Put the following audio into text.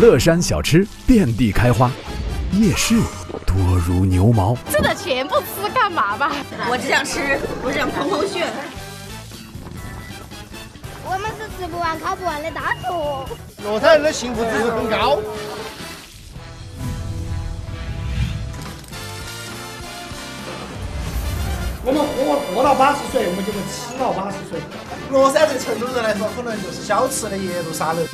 乐山小吃遍地开花夜市多如牛毛。这的全部吃干嘛吧？我只想吃我想蓬蓬炫我们是吃不完烤不完的大厨。乐山人的幸福指数很高。我们活活到八十岁我们就会吃到八十岁。乐山对成都人来说可能就是小吃的夜路撒冷。